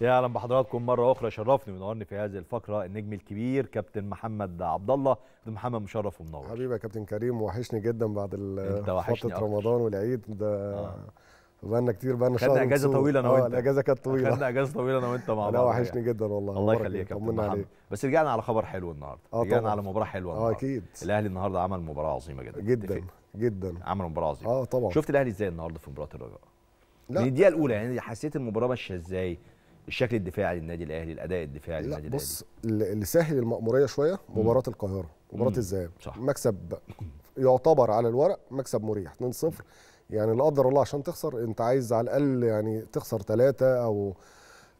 يا أهلا بحضراتكم مرة أخرى شرفني ونورني في هذه الفقرة النجم الكبير كابتن محمد عبد الله كابتن محمد مشرف ومنور. حبيبي يا كابتن كريم وحشني جدا بعد فترة. رمضان والعيد. ده آه. بقالنا كتير بقالنا خدنا شهر أجازة ونص. طويلة أنا آه وأنت. الإجازة كانت طويلة. خدنا إجازة طويلة أنا وأنت مع بعض. أنا وحشني جدا والله. الله يخليك؟ يا كابتن عليك. بس رجعنا على خبر حلو النهارده. آه رجعنا طبعا. على مباراة حلوة آه النهارده. أكيد. الأهلي النهارده عمل مباراة عظيمة جدا. جدا. جدا. عمل مباراة عظيمة. آه طبعا. شفت الأهلي إزاي النهارده في مباراة الرجاء؟ لا. من الدقيقة الأولى يعني حسيت المباراة ماشية إزاي؟ الشكل الدفاعي للنادي الأهلي الأداء الدفاعي للنادي لا الأهلي. بص اللي سهل المأمورية شوية مباراة القاهرة مباراة مم. الذهاب. مكسب يعتبر على الورق مكسب مريح 2-0 يعني لا قدر الله عشان تخسر انت عايز على الأقل يعني تخسر ثلاثة أو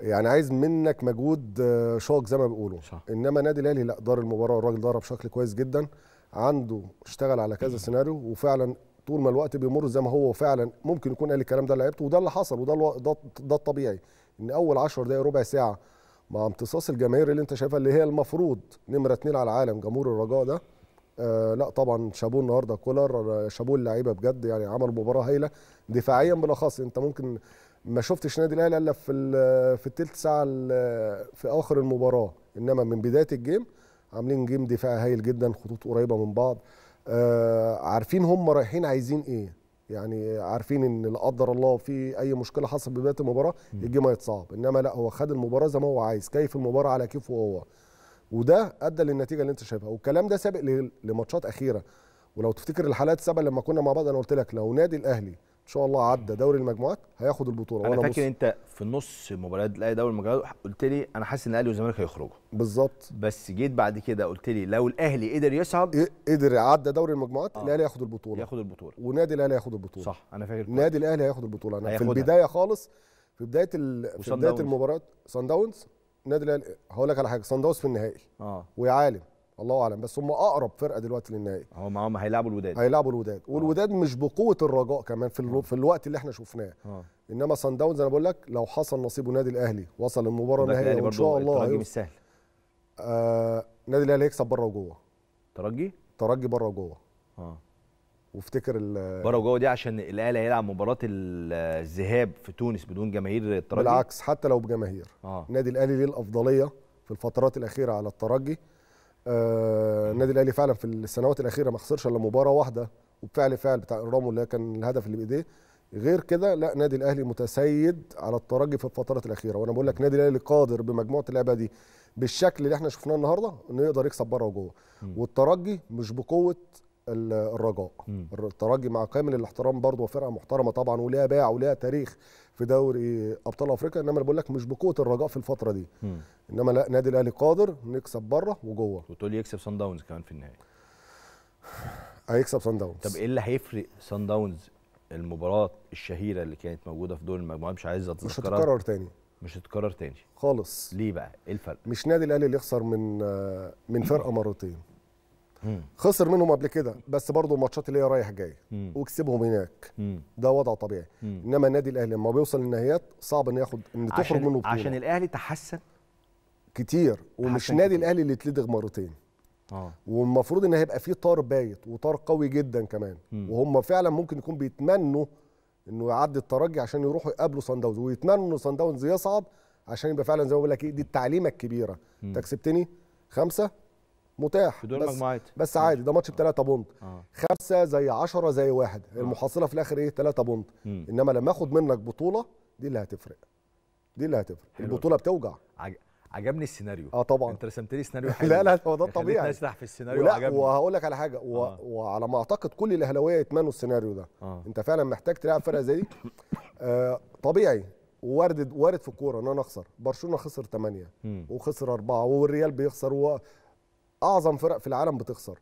يعني عايز منك مجهود آه، شاق زي ما بيقولوا. صح. إنما نادي الأهلي لا دار المباراة والراجل دارها بشكل كويس جدا. عنده اشتغل على كذا سيناريو وفعلا طول ما الوقت بيمر زي ما هو فعلا ممكن يكون قال الكلام ده لعيبته وده اللي حصل وده ده, ده الطبيعي. ان أول 10 دقائق ربع ساعة مع امتصاص الجماهير اللي أنت شايفها اللي هي المفروض نمرة اتنين على العالم جمهور الرجاء ده. آه لا طبعا شابوه النهارده كولر شابوه اللعيبة بجد يعني عملوا مباراة هايلة دفاعيا بالأخص. أنت ممكن ما شفتش نادي الأهلي إلا في في الثلث ساعة في آخر المباراة. إنما من بداية الجيم عاملين game دفاعي هايل جدا خطوط قريبة من بعض. آه عارفين هم رايحين عايزين إيه. يعني عارفين إن لا قدر الله في أي مشكلة حصلت بدايه المباراة ال game هيتصعب إنما لا هو خد المباراة زي ما هو عايز كيف المباراة على كيفه هو. وده أدى للنتيجة اللي أنت شايفها. والكلام ده سابق لماتشات أخيرة. ولو تفتكر الحلقات السابقة لما كنا مع بعض أنا قلت لك لو نادي الأهلي إن شاء الله عدى دوري المجموعات هياخد البطولة أنا فاكر أنت في نص مباريات الاهلي دوري المجموعات قلت لي أنا حاسس إن الأهلي والزمالك هيخرجوا. بالظبط. بس جيت بعد كده قلت لي لو الأهلي قدر يصعد إيه- قدر يعدى دوري المجموعات آه. الأهلي ياخد البطولة. ياخد البطولة. ونادي الأهلي هياخد البطولة. صح أنا فاكر. النادي الأهلي هياخد البطولة. أنا في. البداية خالص في بداية ال... في بداية. المباراة صن داونز النادي الأهلي هقول لك على حاجة صن داونز في النهائي. آه. ويا عالم الله أعلم. بس هم أقرب فرقة دلوقتي للنهائي. هو معاهم هيلعبوا الوداد. هيلعبوا الوداد. والوداد مش بقوة الرجاء كمان في, ألو... في الوقت اللي إحنا شفناه. آه. إنما صن داونز أنا بقول لك لو حصل نصيب النادي الأهلي وصل المباراة النهائيه وإن شاء الله الترجي. مش سهل. آه... النادي الأهلي هيكسب بره وجوه. ترجي؟ ترجي بره وجوه. آه. وافتكر ال... بره وجوه دي عشان الأهلي هيلعب مباراة ال- الذهاب في تونس بدون جماهير الترجي؟ بالعكس حتى لو بجماهير. آه. النادي الأهلي ليه الأفضلية في الفترات الأخيرة على الترجي؟ آه النادي الأهلي فعلا في السنوات الأخيرة ما خسرش إلا مباراة واحدة وبفعل فعل بتاع رامو اللي كان الهدف اللي بإيديه. غير كده لا نادي الأهلي متسيد على الترجي في الفترات الأخيرة. وأنا بقول لك النادي الأهلي قادر بمجموعة اللعبة دي بالشكل اللي إحنا شفناه النهارده إنه يقدر يكسب بره وجوه. والترجي مش بقوة الرجاء. الترجي مع كامل الاحترام برضه فرقه محترمة طبعا وليها باع وليها تاريخ في دوري أبطال أفريقيا. إنما أنا بقول لك مش بقوة الرجاء في الفترة دي. مم. إنما لا نادي الأهلي قادر نكسب بره وجوه. وتقول يكسب سان داونز كمان في النهائي. هيكسب سان داونز طب إيه اللي هيفرق سان داونز المباراة الشهيرة اللي كانت موجودة في دور المجموعات؟ مش عايز مش أتذكرها. هتتكرر تاني. مش هتتكرر تاني. خالص. ليه بقى؟ إيه الفرق؟ مش نادي الأهلي اللي يخسر من آه، من فرقة مرتين. خسر منهم قبل كده بس برضه الماتشات اللي هي رايح جاي. وكسبهم هناك. ده وضع طبيعي. إنما النادي الأهلي لما بيوصل للنهائيات صعب ان ياخد ان تخرج منه بطولة عشان الأهلي تحسن كتير ومش تحسن نادي كتير. الأهلي اللي يتلدغ مرتين آه والمفروض إن هيبقى فيه طار بايت وطار قوي جدا كمان مم. وهم فعلا ممكن يكون بيتمنوا إنه يعدي الترجي عشان يروحوا يقابلوا صن داونز ويتمنوا إن صن داونز يصعد عشان يبقى فعلا زي ما بقول لك إيه دي التعليمة الكبيرة. انت كسبتني خمسة متاح. في دور بس المجموعات بس عادي ده ماتش بثلاثه point. آه. خمسة زي 10 زي واحد. المحصله في الآخر إيه؟ ثلاثة point. مم. إنما لما آخد منك بطولة دي اللي هتفرق. دي اللي هتفرق. البطولة بتوجع. عج... عجبني السيناريو. آه طبعا. أنت رسمت لي سيناريو حلو. لا لا هو ده الطبيعي أسرح في السيناريو وعجبني. وهقول لك على حاجة. و... آه. وعلى ما أعتقد كل الأهلاوية يتمنوا السيناريو ده. آه. أنت فعلا محتاج تلعب فرقة زي دي. آه طبيعي. وارد وارد في الكورة إن أنا أخسر. برشلونة خسر 8 مم. وخسر 4 والريال بيخسر و... أعظم فرق في العالم بتخسر.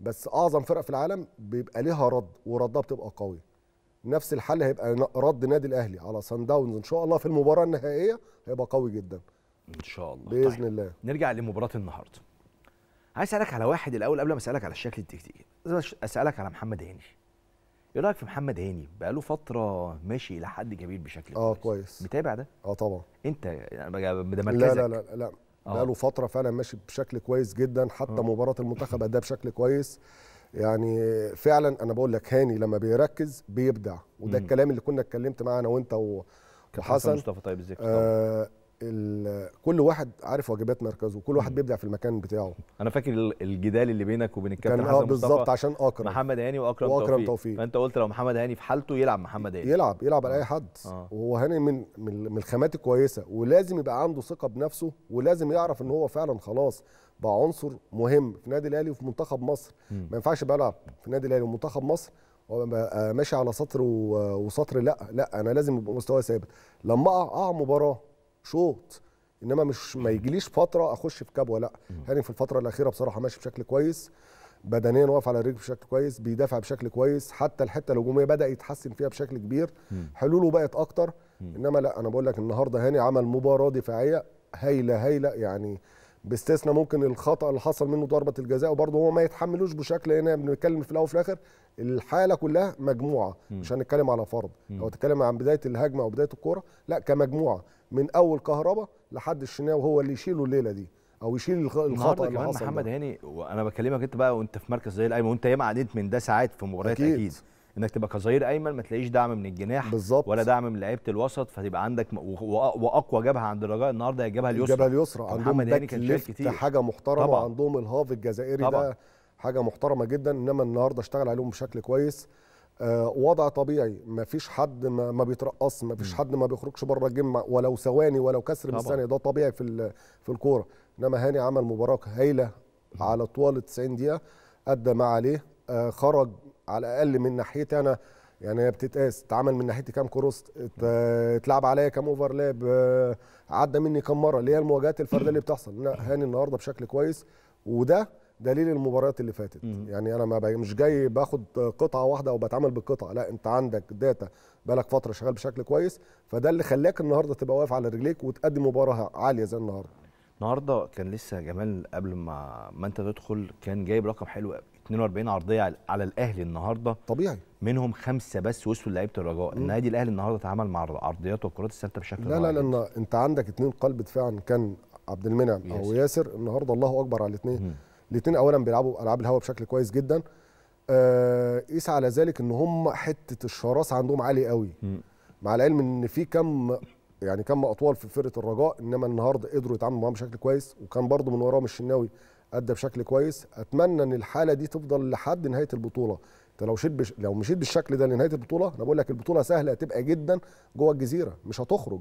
بس أعظم فرق في العالم بيبقى ليها رد وردها بتبقى قوي. نفس الحل هيبقى رد نادي الأهلي على سان داونز إن شاء الله في المباراة النهائية هيبقى قوي جدا. إن شاء الله. بإذن طيب. الله. نرجع لمباراة النهارده. عايز أسألك على واحد الأول قبل ما أسألك على الشكل التكتيكي. أسألك على محمد هاني. إيه رأيك في محمد هاني؟ بقاله فترة ماشي إلى حد كبير بشكل آه كويس. متابع ده؟ آه طبعا. أنت بقى- ده لا مركزك. لا لا لا آه. بقاله فترة فعلا ماشي بشكل كويس جدا حتى آه. مباراة المنتخب أداها بشكل كويس يعني فعلا أنا بقول لك هاني لما بيركز بيبدع وده مم. الكلام اللي كنا اتكلمت معاه أنا وأنت وحسن مصطفى طيب طبعا آه كل واحد عارف واجبات مركزه كل واحد بيبدع في المكان بتاعه أنا فاكر ال- الجدال اللي بينك وبين الكابتن كان حسن بالظبط عشان اكرم محمد هاني وأكرم, وأكرم توفيق. توفيق. فأنت قلت لو محمد هاني في حالته يلعب محمد هاني يلعب يلعب على آه. أي حد آه. وهو هاني من من الخامات الكويسة ولازم يبقى عنده ثقة بنفسه ولازم يعرف إن هو فعلا خلاص بقى عنصر مهم في النادي الأهلي وفي منتخب مصر مم. ما ينفعش بقى ألعب في النادي الأهلي ومنتخب مصر ماشي على سطر وسطر لا لا أنا لازم يبقى مستواي ثابت لما أقع مباراة شوط. إنما مش ما يجيليش فترة أخش في كبوه لا. هاني في الفترة الأخيرة بصراحة ماشي بشكل كويس. بدنيا واقف على الرجل بشكل كويس بيدافع بشكل كويس. حتى الحتة الهجومية بدأ يتحسن فيها بشكل كبير. حلوله بقت أكتر. إنما لا أنا بقول لك النهارده هاني عمل مباراة دفاعية هايلة هايلة. يعني باستثناء ممكن الخطأ اللي حصل منه ضربة الجزاء وبرضه هو ما يتحملوش بشكل هنا بنتكلم في الأول وفي الآخر الحالة كلها مجموعة. مش هنتكلم على فرد. لو تتكلم عن بداية الهجمة أو بداية الكورة لا كمجموعة. من أول كهربا لحد الشناوي هو اللي يشيله الليلة دي أو يشيل الخ- الخطأ اللي حصل محمد ده. هاني وأنا بكلمك أنت بقى وأنت في مركز ظهير ايمن وأنت ياما عديت من ده ساعات في مباريات أكيد. أكيد, إنك تبقى كظهير أيمن ما تلاقيش دعم من الجناح بالظبط ولا دعم من لعيبة الوسط فتبقى عندك وأقوى جبهة عند الرجاء النهارده هي الجبهه اليسرى الجبهه اليسرى عندهم محمد هاني كان شايل كتير. حاجة محترمة طبعاً. عندهم الهاف الجزائري طبعاً. ده حاجة محترمة جدا إنما النهارده اشتغل عليهم بشكل كويس وضع طبيعي. ما فيش حد ما, ما بيترقص ما فيش حد ما بيخرجش بره ال game. ولو ثواني ولو كسر من طبعاً. ثانية ده طبيعي في في الكورة. إنما هاني عمل مباراة هايلة على طوال ال 90 دقيقة أدى ما عليه آه خرج على الأقل من ناحيتي أنا. يعني هي بتتقاس اتعمل من ناحيتي كام cross ات- اتلعب عليا كام overlap آه، عدى مني كام مرة. اللي هي المواجهات الفردية اللي بتحصل. لا هاني النهارده بشكل كويس. وده دليل المباريات اللي فاتت. مم. يعني أنا ما مش جاي باخد قطعة واحدة أو بتعامل بالقطعة. لا أنت عندك داتا بقالك فترة شغال بشكل كويس فده اللي خلاك النهارده تبقى واقف على رجليك وتقدم مباراة عالية زي النهارده. النهارده كان لسه جمال قبل ما ما أنت تدخل كان جايب رقم حلو قوي. 42 عرضية على- الأهلي النهارده. طبيعي. منهم خمسة بس وصلوا لعيبه الرجاء. النادي الأهلي النهارده اتعامل مع العرضيات والكرات الثابته بشكل لا لا. لأن أنت عندك اتنين قلب دفاع كان عبد المنعم أو ياسر. النهارده الله أكبر على الاثنين. الاثنين اولا بيلعبوا ألعاب الهواء بشكل كويس جدا. آه، قيس على ذلك إن هم حتة الشراسة عندهم عالي قوي. مع العلم إن في كم يعني كم أطوال في فرقة الرجاء إنما النهارده قدروا يتعاملوا معاهم بشكل كويس وكان برضو من وراهم الشناوي أدى بشكل كويس. أتمنى إن الحالة دي تفضل لحد نهاية البطولة. أنت لو شيت بش... لو مشيت بالشكل ده لنهاية البطولة أنا بقول لك البطولة سهلة هتبقى جدا جوه الجزيرة مش هتخرج.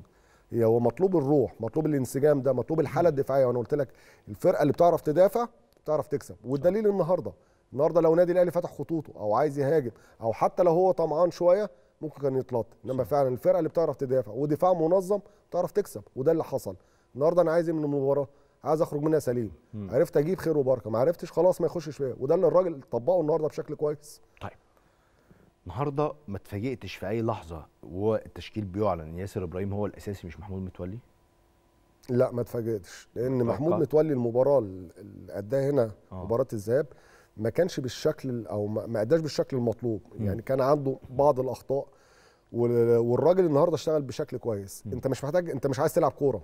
هي هو مطلوب الروح مطلوب الانسجام ده مطلوب الحالة الدفاعية وأنا قلت لك الفرقة اللي بتعرف تدافع بتعرف تكسب. والدليل النهارده النهارده لو نادي الأهلي فتح خطوطه أو عايز يهاجم أو حتى لو هو طمعان شوية ممكن كان يتلط إنما فعلا الفرقة اللي بتعرف تدافع ودفاع منظم بتعرف تكسب وده اللي حصل. النهارده أنا عايز من المباراة عايز أخرج منها سليم. مم. عرفت أجيب خير وبركة. ما عرفتش خلاص ما يخشش فيها وده اللي الراجل طبقه النهارده بشكل كويس. طيب. النهارده ما اتفاجئتش في أي لحظة والتشكيل بيعلن. ياسر إبراهيم هو الأساسي مش محمود متولي؟ لا ما اتفاجئتش لأن. محمود متولي المباراة اللي اداها هنا آه. مباراة الذهاب ما كانش بالشكل أو ما اداش بالشكل المطلوب مم. يعني كان عنده بعض الأخطاء وال- والراجل النهارده اشتغل بشكل كويس مم. أنت مش محتاج أنت مش عايز تلعب كورة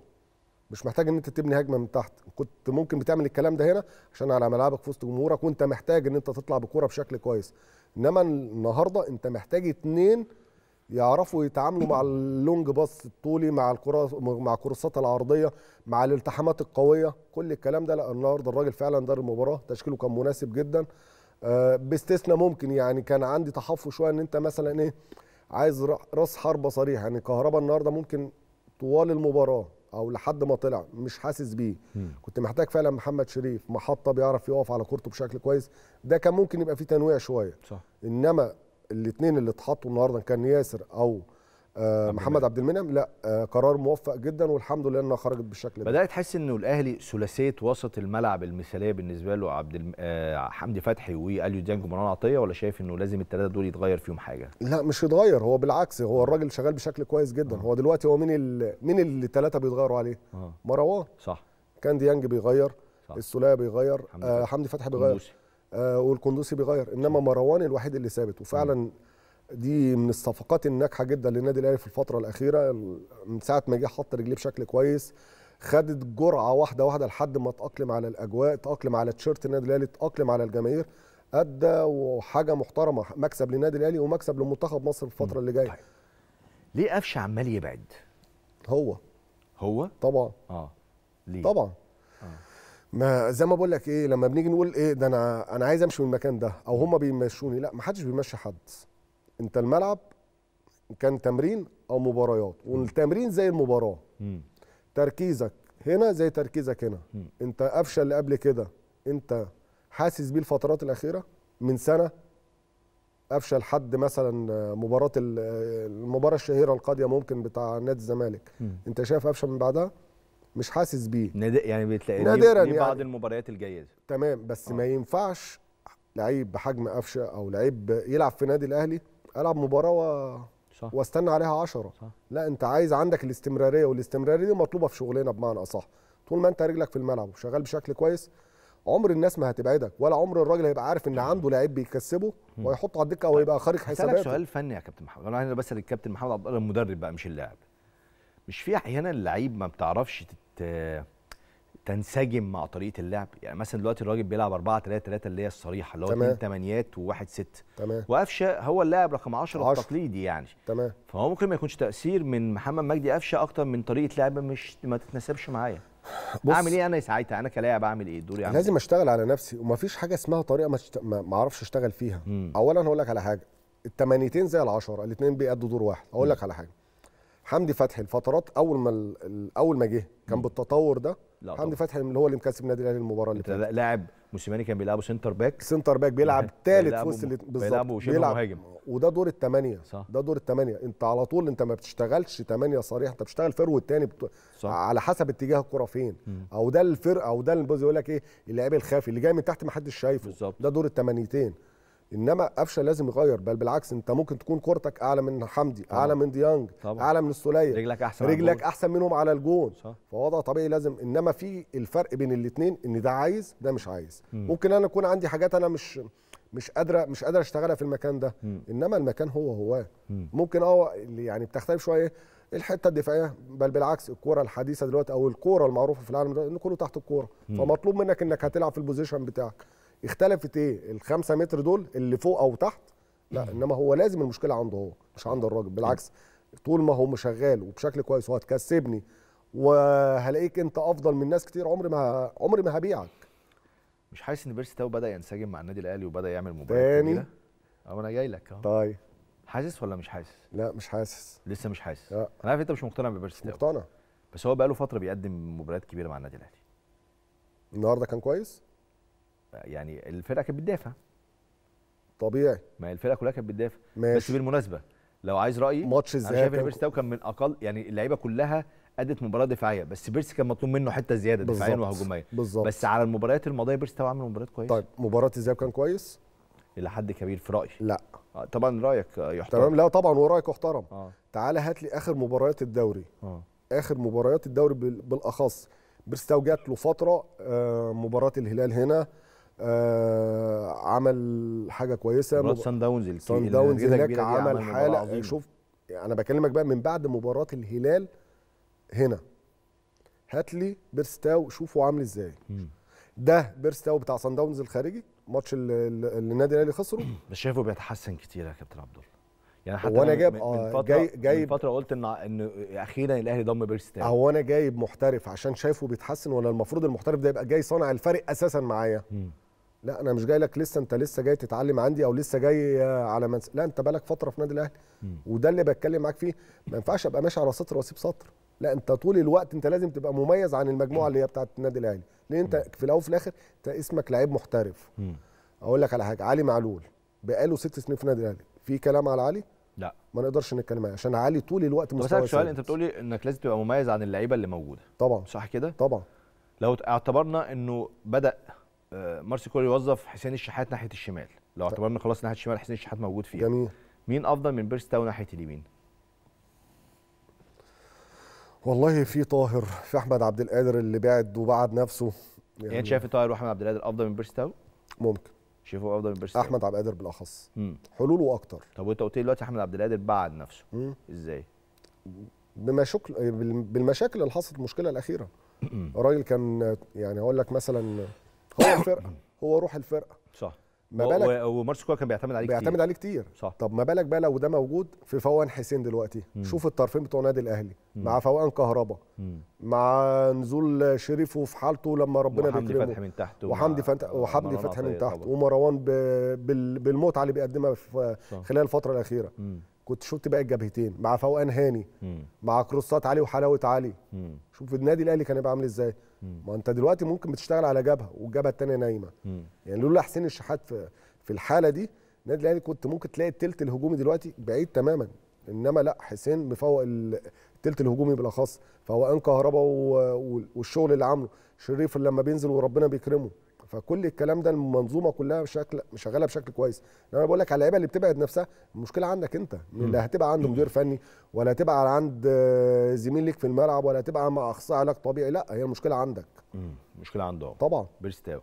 مش محتاج إن أنت تبني هجمة من تحت كنت ممكن بتعمل الكلام ده هنا عشان على ملعبك في وسط جمهورك وأنت محتاج إن أنت تطلع بكورة بشكل كويس إنما النهارده أنت محتاج اتنين يعرفوا يتعاملوا مع اللونج باص الطولي مع الكرة مع الكورسات العرضية مع الالتحامات القوية. كل الكلام ده لأ النهارده الراجل فعلا دار المباراة تشكيله كان مناسب جدا. آه، باستثناء ممكن يعني كان عندي تحفظ شوية إن أنت مثلا إيه عايز راس حربة صريح يعني كهربا النهارده ممكن طوال المباراة أو لحد ما طلع مش حاسس بيه. مم. كنت محتاج فعلا محمد شريف محطة بيعرف يقف على كورته بشكل كويس. ده كان ممكن يبقى فيه تنويع شوية. صح. إنما الاثنين اللي اتحطوا النهارده كان ياسر أو آه محمد. عبد المنعم لا آه قرار موفق جدا والحمد لله إنها خرجت بالشكل ده. بدأت تحس إنه الأهلي ثلاثية وسط الملعب المثالية بالنسبة له عبد الم... آه حمدي فتحي وأليو ديانج ومروان عطية ولا شايف إنه لازم الثلاثه دول يتغير فيهم حاجة؟ لا مش يتغير هو بالعكس هو الراجل شغال بشكل كويس جدا. هو دلوقتي هو مين ال... مين اللي الثلاثه بيتغيروا عليه؟ آه. مروان. صح. كان ديانج بيغير. السوليه بيغير حمدي آه فتحي. حمدي فتحي بيغير. آه والقندوسي بيغير. إنما مروان الوحيد اللي ثابت. وفعلا دي من الصفقات الناجحة جدا للنادي الأهلي في الفترة الأخيرة ال- من ساعة ما جه حط رجليه بشكل كويس خدت جرعة واحدة واحدة لحد ما تأقلم على الأجواء تأقلم على تيشيرت النادي الأهلي تأقلم على الجماهير أدى وحاجة محترمة مكسب للنادي الأهلي ومكسب لمنتخب مصر في الفترة اللي جاية. طيب. ليه قفشه عمال يبعد؟ هو. هو؟ طبعا. آه. ليه؟ طبعا. آه. ما زي ما بقول لك إيه لما بنيجي نقول إيه ده أنا أنا عايز أمشي من المكان ده أو هم بيمشوني لا ما حدش بيمشي حد. أنت الملعب كان تمرين أو مباريات والتمرين زي المباراة. تركيزك هنا زي تركيزك هنا. أنت قفشه اللي قبل كده أنت حاسس بيه الفترات الأخيرة؟ من سنة قفشه لحد مثلا مباراة ال- المباراة الشهيرة القاضيه ممكن بتاع نادي الزمالك. أنت شايف قفشه من بعدها؟ مش حاسس بيه. نادر يعني بتلاقي نادراً ليه بعض يعني. المباريات الجيدة. تمام بس آه. ما ينفعش لعيب بحجم قفشة أو لعيب يلعب في نادي الأهلي ألعب مباراة و... صح. واستنى عليها عشرة. صح. لا أنت عايز عندك الاستمرارية والاستمرارية دي مطلوبة في شغلنا بمعنى أصح. طول ما أنت رجلك في الملعب وشغال بشكل كويس عمر الناس ما هتبعدك ولا عمر الراجل هيبقى عارف إن عنده لعيب بيكسبه ويحطه على الدكة أو يبقى خارج حساباته. سؤال فني يا كابتن محمد. أنا هنا بسال الكابتن محمد عبد الله المدرب بقى مش اللاعب. مش في أحيانا اللعيب ما بتعرفش. تنسجم مع طريقة اللعب. يعني مثلا دلوقتي الراجل بيلعب 4 3 3 اللي هي الصريحة اللي هو تمام. تمانيات وواحد ست. تمام. وقفشة هو اللاعب رقم 10 عشرة. التقليدي يعني. تمام. فهو ممكن ما يكونش تأثير من محمد مجدي قفشة أكتر من طريقة لعب مش ما تتناسبش معايا. بص. أعمل إيه أنا ساعتها؟ أنا كلاعب أعمل إيه؟ دوري أعمل لازم أشتغل على نفسي. ومفيش حاجة اسمها طريقة ما أشت- ما ما أعرفش أشتغل فيها. مم. اولا هقول لك على حاجة. التمانيتين زي العشرة الاثنين بيأدوا دور واحد. أقول لك على حاجة. حمدي فتحي الفترات أول ما أول ما جه كان بالتطور ده لا حمدي فتحي اللي هو اللي مكسب النادي الأهلي المباراة اللي فاتت لاعب موسيماني كان بيلعبه centre back centre back بيلعب بيلعب- ثالث في وسط بالظبط بيلعبوا شبه مهاجم. وده دور الثمانيه صح. ده دور الثمانيه انت على طول انت ما بتشتغلش ثمانيه صريح انت بتشتغل فرو الثاني بت... صح. على حسب اتجاه الكرة فين مم. أو ده الفرقه أو ده اللي يقول لك إيه اللعيب الخافي اللي جاي من تحت ما حدش شايفه بالظبط. ده دور الثمانيتين إنما قفشة لازم يغير بل بالعكس أنت ممكن تكون كورتك أعلى من حمدي طبعا. أعلى من ديانج طبعا. أعلى من السولية رجلك أحسن رجلك. أحسن منهم على الجون صح فوضع طبيعي لازم إنما في الفرق بين الاثنين إن ده عايز ده مش عايز مم. ممكن أنا أكون عندي حاجات أنا مش مش قادرة مش قادرة أشتغلها في المكان ده مم. إنما المكان هو هو مم. ممكن آه اللي يعني بتختلف شوية الحتة الدفاعية بل بالعكس الكورة الحديثة دلوقتي أو الكورة المعروفة في العالم ده إن كله تحت الكورة. فمطلوب منك إنك هتلعب في ال position بتاعك اختلفت إيه؟ الخمسة متر دول اللي فوق أو تحت؟ لا انما هو لازم المشكلة عنده هو مش عند الراجل. بالعكس طول ما هو شغال وبشكل كويس وهتكسبني وهلاقيك انت افضل من ناس كتير عمري ما عمري ما هبيعك. مش حاسس ان بيرسي تاو بدأ ينسجم مع النادي الأهلي وبدأ يعمل مباريات تاني؟ آه أنا جاي لك أهو. طيب. حاسس ولا مش حاسس؟ لا مش حاسس. لسه مش حاسس. لا. أنا عارف أنت مش مقتنع مش ببيرسي تاو. مقتنع. بس هو بقاله فترة بيقدم مباريات كبيرة مع النادي الأهلي. النهارده كان كويس؟ يعني الفرقة كانت بتدافع. طبيعي. ما الفرقة كلها كانت بتدافع. بس بالمناسبة لو عايز رأيي ماتش أنا الذهاب شايف إن بيرسي تاو كان من أقل يعني اللعيبة كلها أدت مباراة دفاعية بس بيرسي كان مطلوب منه حتة زيادة دفاعيا. وهجوميا. بالظبط. بس على المباريات الماضية بيرسي تاو عمل مباريات كويسة. طيب مباراة الذهاب كان كويس؟ إلى حد كبير في رأيي. لا. آه، طبعا رأيك آه، يحترم. تمام. لا طبعا ورايك احترم آه. تعالى هات لي آخر مباريات الدوري. آه. آخر مباريات الدوري بال- بالأخص. بيرسي تاو جات له فترة آه، مباراة الهلال هنا. آه، عمل حاجة كويسة. مباراه مب- سان داونز سان داونز هناك عمل مباراة حلوة. شوف أنا بكلمك بقى من بعد مباراة الهلال هنا. هات لي بيرسي تاو شوفوا عامل إزاي. ده بيرسي تاو بتاع سان داونز الخارجي ماتش اللي النادي الأهلي خسره. بس شايفه بيتحسن كتير يا كابتن عبد الله. يعني حتى هو من- جايب- من آه، فتره جاي- من جايب- فترة قلت إن إن أخيرا الأهلي ضم بيرسي تاو هو أنا جايب محترف عشان شايفه بيتحسن ولا المفروض المحترف ده يبقى جاي صانع الفرق أساسا معايا؟ مم. لا أنا مش جاي لك لسه أنت لسه جاي تتعلم عندي أو لسه جاي آه، على منس... لا أنت بقالك فترة في نادي الأهلي. وده اللي بتكلم معاك فيه ما ينفعش أبقى ماشي على سطر وأسيب سطر. لا أنت طول الوقت أنت لازم تبقى مميز عن المجموعة اللي هي بتاعت النادي الأهلي. لأن أنت في الأول وفي الآخر أنت اسمك لعيب محترف. أقول لك على حاجة علي معلول بقاله ست سنين في النادي الأهلي. في كلام على علي؟ لا. ما نقدرش نتكلم عليه عشان علي طول الوقت طب مستوى اسالك سؤال. أنت بتقولي إنك لازم تبقى مميز عن اللعيبة اللي موجودة. طبعا. صح كده؟ طبعا. لو اعتبرنا إنه بدأ مارسي كولر يوظف حسين الشحات ناحية الشمال. لو اعتبرنا خلاص ناحية الشمال حسين الشحات موجود فيها. جميل. مين أفضل من بيرسي تاو ناحية اليمين؟ والله في طاهر في أحمد عبد القادر اللي بعد وبعد نفسه. يعني أنت شايف طاهر وأحمد عبد القادر أفضل من بيرسي تاو؟ ممكن. شايفه أفضل من بيرسي تاو؟ أحمد عبد القادر بالأخص. مم. حلوله أكتر. طب وأنت قلت لي دلوقتي أحمد عبد القادر بعد نفسه. مم. إزاي؟ بمشاكل بال- بالمشاكل اللي حصلت المشكلة الأخيرة. الراجل كان يعني أقول لك مثلا هو الفرقة هو روح الفرقة صح ما بالك و- ومارسيل كولر كان بيعتمد عليه بيعتمد كتير عليه كتير صح طب ما بالك بقى لو ده موجود في فورمة حسين دلوقتي مم. شوف الطرفين بتوع النادي الأهلي مم. مع فورمة كهربا مم. مع نزول شريف في حالته لما ربنا وحمدي بيكرمه فتحي من تحت وحمدي فتحي وحمدي فتحي من تحت طبعاً. ومروان ب... بال... بالمتعه اللي بيقدمها في صح. خلال الفترة الأخيرة مم. كنت شفت بقى الجبهتين مع فوقان هاني مم. مع كروسات علي وحلاوة علي مم. شوف النادي الأهلي كان يبقى عامل إزاي. ما انت دلوقتي ممكن بتشتغل على جبهة والجبهة الثانية نايمة. مم. يعني لولا حسين الشحات في في الحالة دي النادي الأهلي كنت ممكن تلاقي التلت الهجومي دلوقتي بعيد تماما. إنما لا حسين مفوق ال- التلت الهجومي بالأخص فوقان كهربا والشغل اللي عامله شريف لما بينزل وربنا بيكرمه. فكل الكلام ده المنظومة كلها بشكل شغالة بشكل كويس. أنا بقول لك على اللعيبة اللي بتبعد نفسها المشكلة عندك أنت. لا هتبقى عند مدير فني ولا هتبقى عند آه، زميل ليك في الملعب ولا هتبقى مع أخصائي علاج طبيعي لا هي المشكلة عندك. مشكلة عنده. طبعا. بيرستاو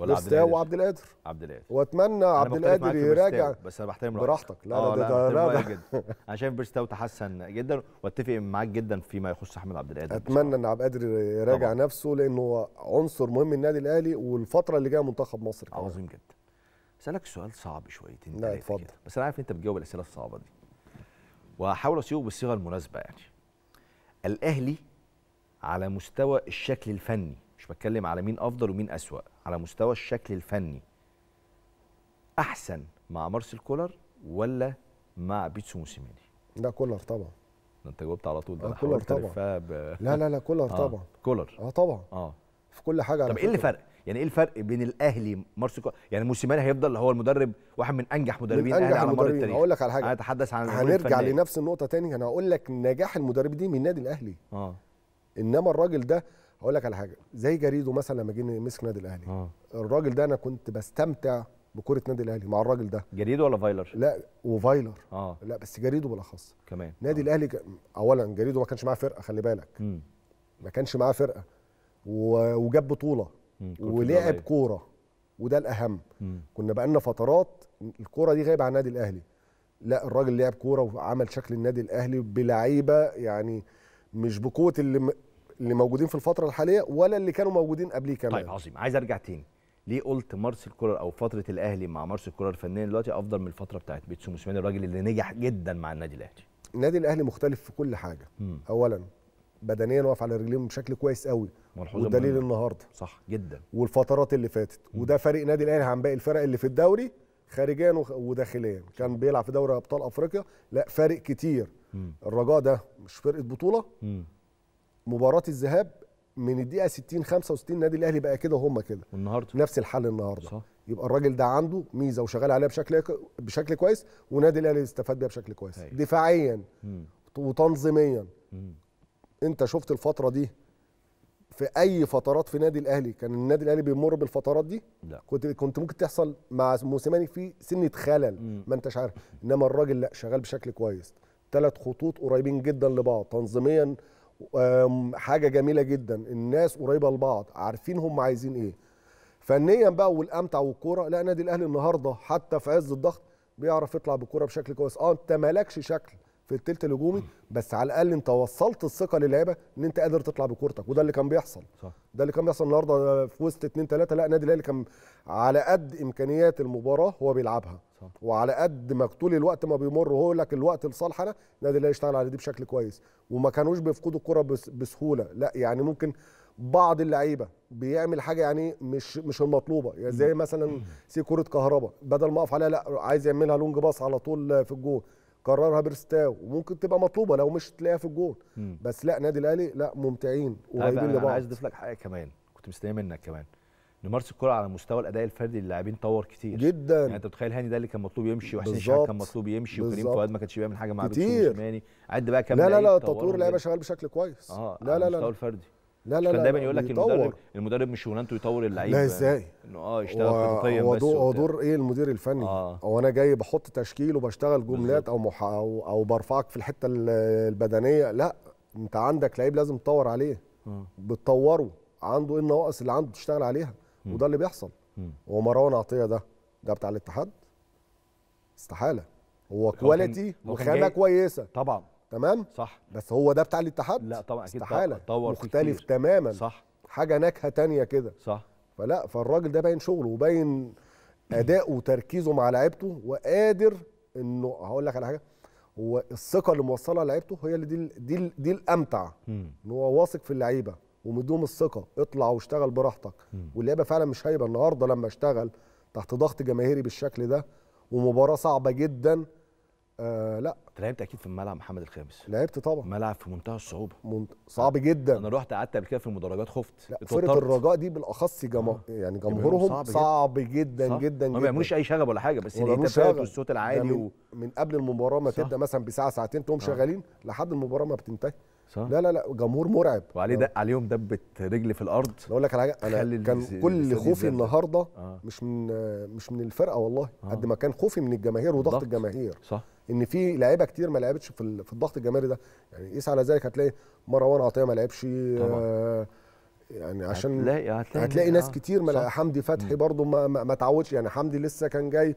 ولا عبد القادر؟ وعبد القادر. عبد القادر. وأتمنى عبد القادر يراجع. بس أنا بحترم رأيك. براحتك. لا آه، لا ده ده, ده, جدا. أنا شايف بيرستاو تحسن جدا وأتفق معاك جدا فيما يخص أحمد عبد القادر أتمنى إن عبد القادر يراجع طبعاً. نفسه لأنه عنصر مهم النادي الأهلي والفترة اللي جاية منتخب مصر كمان. عظيم جدا. أسألك سؤال صعب شويتين لا، اتفضل. بس أنا عارف إن أنت بتجاوب الأسئلة الصعبة دي. وهحاول اصيغه بالصيغة المناسبة يعني. الأهلي على مستوى الشكل الفني مش بتكلم على مين أفضل ومين أسوأ. على مستوى الشكل الفني. أحسن مع مارسيل كولر ولا مع بيتسو موسيماني لا كولر طبعا. ده أنت جاوبت على طول ده آه، كولر طبعاً. ب... لا لا لا كولر آه، طبعا. كولر. آه طبعا. آه. في كل حاجة طب إيه اللي. فرق؟ يعني إيه الفرق بين الأهلي مارسيل كولر؟ يعني موسيماني هيفضل هو المدرب واحد من أنجح مدربين الأهلي على مر التاريخ. هقول لك على أنا حاجة. اتحدث عن هنرجع. لنفس النقطة تاني. أنا هقول لك نجاح المدرب دي من النادي الأهلي. آه. إنما الراجل ده هقول لك على حاجة. زي جريدو مثلا لما جه مسك نادي الأهلي. آه. الراجل ده أنا كنت بستمتع بكرة نادي الأهلي مع الراجل ده. جريدو ولا فايلر؟ لا وفايلر. آه. لا بس جريدو بالأخص. كمان. نادي آه. الأهلي ك- اولا جريدو ما كانش معاه فرقة خلي بالك. مم. ما كانش معاه فرقة. و- وجاب بطولة. ولعب. كورة. وده الأهم. مم. كنا بقالنا فترات الكورة دي غايبة عن النادي الأهلي. لا الراجل لعب كورة وعمل شكل النادي الأهلي بلعيبة يعني مش بقوة اللي م- اللي موجودين في الفترة الحالية ولا اللي كانوا موجودين قبليه كمان. طيب عظيم. عايز أرجع تاني. ليه قلت مارسيل كولر أو فترة الأهلي مع مارسيل كولر فنيا دلوقتي أفضل من الفترة بتاعت بيتسو موسيماني الراجل اللي نجح جدا مع النادي الأهلي؟ النادي الأهلي مختلف في كل حاجة. مم. اولا بدنيا واقف على رجليهم بشكل كويس قوي. والدليل مهمة. النهارده. صح جدا. والفترات اللي فاتت. وده فريق نادي الأهلي عن باقي الفرق اللي في الدوري خارجيا وداخليا. كان بيلعب في دوري أبطال أفريقيا. لا فارق كتير. مم. الرجاء ده مش فرقة بطولة. مم. مباراة الذهاب من الدقيقة 60 65 النادي الأهلي بقى كده وهم كده. والنهارده؟ نفس الحل النهارده. صح. يبقى الراجل ده عنده ميزة وشغال عليها بشكل بشكل كويس ونادي الأهلي استفاد بيها بشكل كويس. أيوة. دفاعيا مم. وتنظيميا. مم. انت شفت الفترة دي؟ في أي فترات في نادي الأهلي كان النادي الأهلي بيمر بالفترات دي؟ لا. كنت كنت ممكن تحصل مع موسيماني في سنه خلل. مم. ما انتش عارف. انما الراجل لا شغال بشكل كويس. ثلاث خطوط قريبين جدا لبعض. تنظيميا حاجة جميلة جدا. الناس قريبة لبعض عارفين هم عايزين إيه. فنيا بقى والأمتع والكورة لا نادي الأهلي النهارده حتى في عز الضغط بيعرف يطلع بالكوره بشكل كويس. آه أنت مالكش شكل. في التلت الهجومي بس على الأقل انت وصلت الثقة للعيبة إن انت قادر تطلع بكورتك وده اللي كان بيحصل. صح. ده اللي كان بيحصل النهارده في وسط 2 3 لا النادي الأهلي كان على قد إمكانيات المباراة هو بيلعبها صح. وعلى قد ما طول الوقت ما بيمر وهو يقول لك الوقت لصالحنا النادي الأهلي يشتغل على دي بشكل كويس. وما كانوش بيفقدوا الكرة بس بسهولة لا يعني ممكن بعض اللعيبة بيعمل حاجة يعني مش مش المطلوبة يعني زي مثلا سي كرة كهربا بدل ما أقف عليها لا عايز يعملها long pass على طول في الجول كررها بيرسي تاو وممكن تبقى مطلوبة لو مش تلاقيها في الجول مم. بس لا نادي الأهلي لا ممتعين طيب قريبين أنا لبعض عايز أضيف لك حاجة كمان كنت مستني منك كمان ان مارسيل كولر على مستوى الأداء الفردي للاعبين طور كتير جدا يعني أنت متخيل هاني ده اللي كان مطلوب يمشي وحسين. شحات كان مطلوب يمشي وكريم. فؤاد ما كانش بيعمل حاجة مع كتير. عد بقى كام لا لا لا تطوير اللعيبة. شغال بشكل كويس آه لا على لا المستوى لا الفردي لا لا كان لا دايما يقول لك. المدرب المدرب مش شغلانته يطور اللعيب. لا إزاي؟ إنه آه يشتغل خططيا بس هو. دور إيه المدير الفني؟ آه. هو أنا جاي بحط تشكيل وبشتغل جملات أو مح... أو أو برفعك في الحتة ال- البدنية. لا أنت عندك لعيب لازم تطور عليه. آه. بتطوره. عنده إيه النواقص اللي عنده تشتغل عليها؟ وده اللي بيحصل. هو مروان عطية ده ده بتاع الاتحاد؟ استحالة. هو كواليتي وخامة كويسة. طبعا. تمام؟ صح. بس هو ده بتاع الاتحاد؟ لا طبعا أكيد استحالة. طور مختلف كتير. تماما. صح. حاجة نكهه تانية كده. صح. فلا فالراجل ده باين شغله وباين اداؤه وتركيزه مع لعيبته وقادر إنه هقول لك على حاجة هو الثقة اللي موصلها لعيبته هي اللي دي ال- دي ال- دي الأمتع. إن هو واثق في اللعيبة ومديهم الثقة اطلع واشتغل براحتك. واللعيبة فعلا مش هايبة. النهارده لما اشتغل تحت ضغط جماهيري بالشكل ده ومباراة صعبة جدا آه لا أنت لعبت أكيد في الملعب محمد الخامس لعبت طبعا ملعب في منتهى الصعوبة منت- صعب جدا أنا رحت قعدت قبل كده في المدرجات خفت لا. فرقة الرجاء دي بالأخص جما... آه. يعني جمهورهم صعب صعب, جدا. جدا صح؟ جدا ما جدا بيعملوش أي شغب ولا حاجة بس الهتافات. والصوت ده العالي و... من قبل المباراة ما صح. تبدأ مثلا بساعة ساعتين تقوم شغالين لحد المباراة ما بتنتهي صح لا لا لا جمهور مرعب وعليه دق عليهم دبة رجل في الأرض أقول لك على حاجة أنا كان الز- كل خوفي. النهارده آه. مش من مش من الفرقة والله آه. قد ما كان خوفي من الجماهير وضغط ضغط. الجماهير صح إن في لعيبة كتير ما لعبتش في في الضغط الجماهيري ده. يعني قيس على ذلك هتلاقي مروان عطية ما لعبش آه يعني عشان هتلاقي هتلاقي, هتلاقي ناس آه. كتير ما حمدي فتحي برضو ما ما, ما تعودش. يعني حمدي لسه كان جاي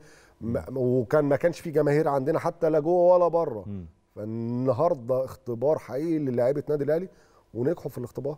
وكان ما كانش في جماهير عندنا حتى لا جوه ولا بره. فالنهاردة اختبار حقيقي للاعيبة نادي الأهلي ونجحوا في الاختبار.